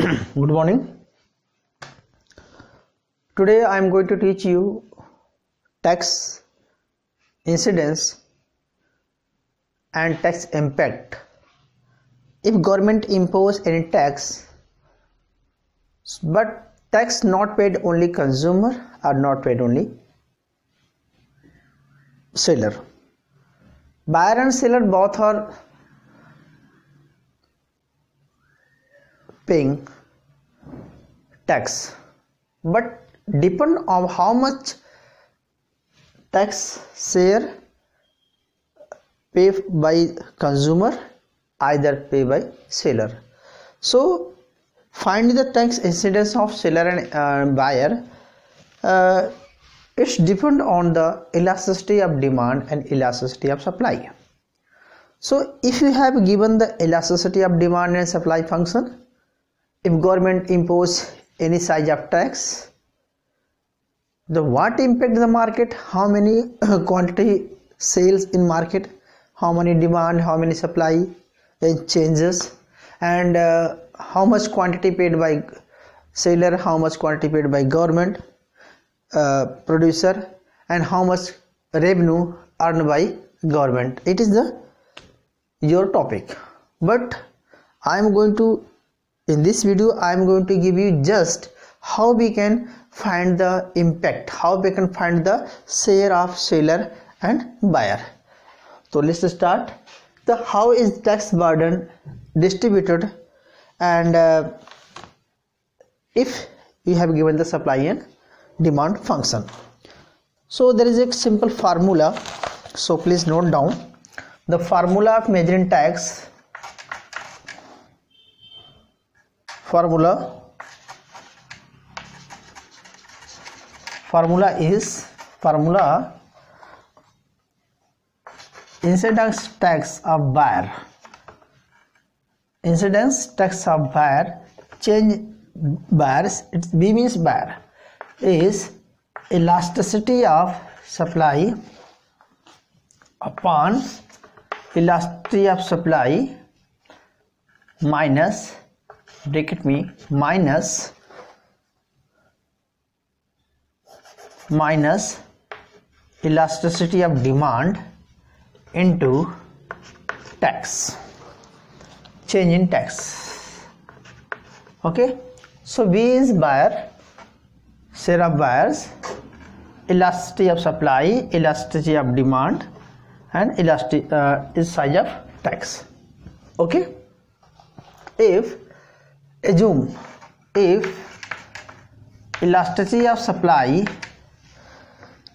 good morning. Today i am going to teach you tax incidence and tax impact. If government impose any tax but tax not paid only consumer or not paid only seller. Buyer and seller both are paying tax. But depend on how much tax share pay by consumer either pay by seller. So find the tax incidence of seller and uh, buyer. Uh, it's depend on the elasticity of demand and elasticity of supply. So if you have given the elasticity of demand and supply function if government impose any size of tax the what impact the market? How many quantity sales in market? How many demand? How many supply? Changes. And uh, how much quantity paid by seller? How much quantity paid by government uh, producer? And how much revenue earned by government? It is the your topic. But i am going to in this video i am going to give you just how we can find the impact how we can find the share of seller and buyer. So let's start. The how is tax burden distributed and uh, if you have given the supply and demand function. So there is a simple formula. So please note down. The formula of measuring tax formula formula is formula incidence tax of buyer. Incidence tax of buyer change buyers it b means buyer is elasticity of supply upon elasticity of supply minus bracket में, minus minus elasticity of demand into tax change in tax okay so B is buyer share of buyers elasticity of supply elasticity of demand and elastic size of tax okay if assume if elasticity of supply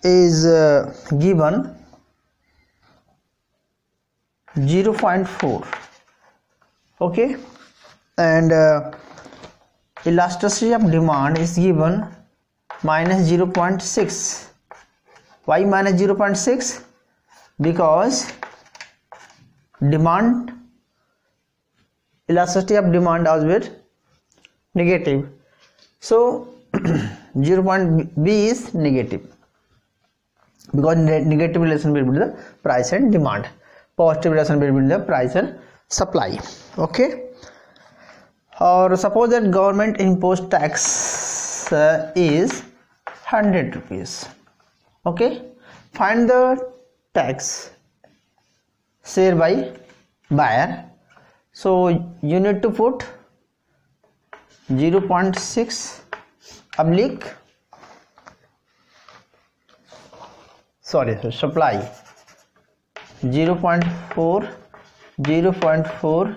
is uh, given 0.4 okay? And uh, elasticity of demand is given minus 0.6 why minus 0.6 because demand elasticity of demand is with negative. So 0 point b is negative. Because negative relation between the price and demand. Positive relation between the price and supply. Okay? Or suppose that government imposed tax uh, is 100 rupees. Okay? Find the tax share by buyer. So you need to put 0.6 oblique sorry so supply 0.4 0.4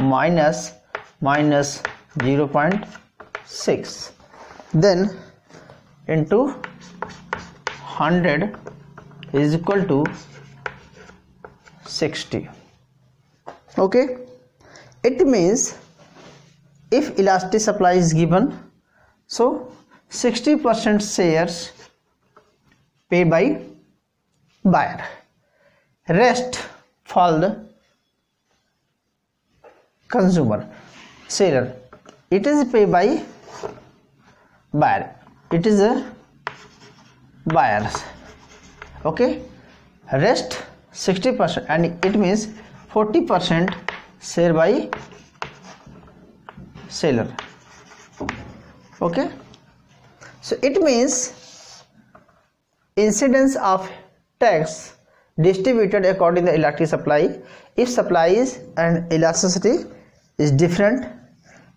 minus minus 0.6 then into 100 is equal to 60 okay? It means if elastic supply is given so 60% shares paid by buyer. Rest for the consumer seller. It is paid by buyer. It is a buyers okay? Rest 60% and it means 40% share by seller. Okay? So it means incidence of tax distributed according to the electric supply. If supply is and elasticity is different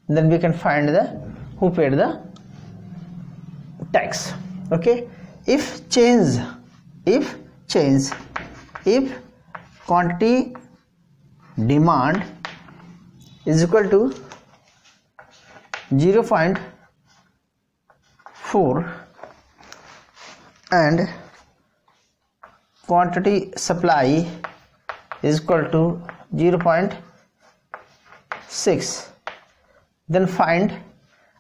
then we can find the who paid the tax. Okay? If change if change if quantity demand is equal to 0.4 and quantity supply is equal to 0.6 then find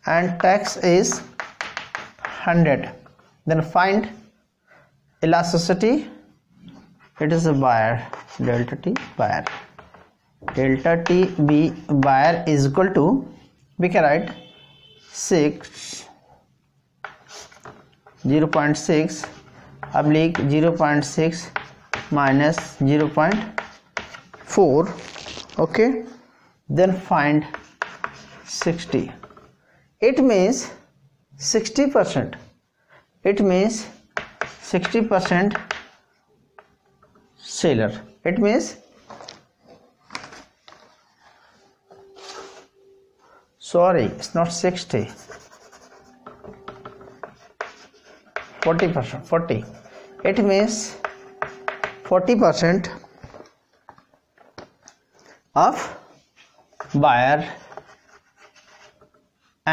and tax is 100 then find elasticity. It is a buyer. Delta t buyer. Delta t b buyer is equal to we can write 6 0.6 oblique 0.6 minus 0.4 okay? Then find 60 it means 60 percent. It means 60 percent seller it means sorry it's not 60 40 percent 40 it means 40 percent of buyer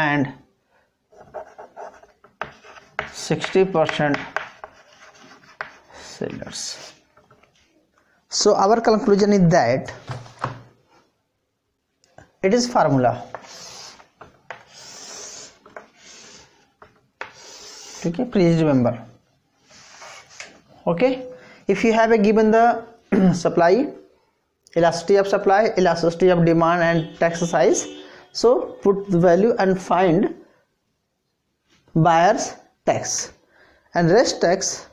and 60 percent sellers so our conclusion is that it is formula okay please remember. Okay if you have a given the supply elasticity of supply elasticity of demand and tax size so put the value and find buyer's tax. And rest tax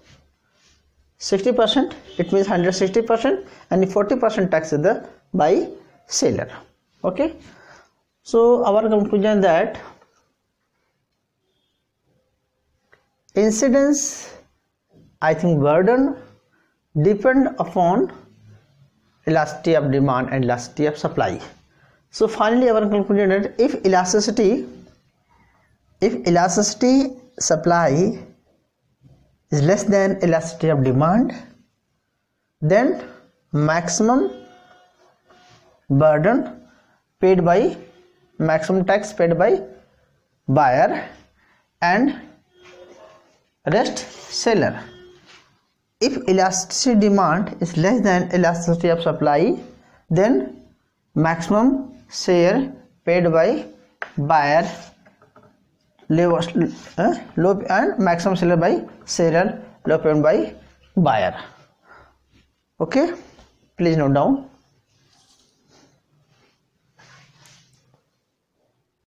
60 percent it means 160 percent and 40 percent tax is the by seller. Okay so our conclusion that incidence i think burden depend upon elasticity of demand and elasticity of supply. So finally our conclusion that if elasticity if elasticity supply is less than elasticity of demand then maximum burden paid by maximum tax paid by buyer and rest seller if elasticity demand is less than elasticity of supply then maximum share paid by buyer low, uh, and maximum seller by seller low paid by buyer okay please note down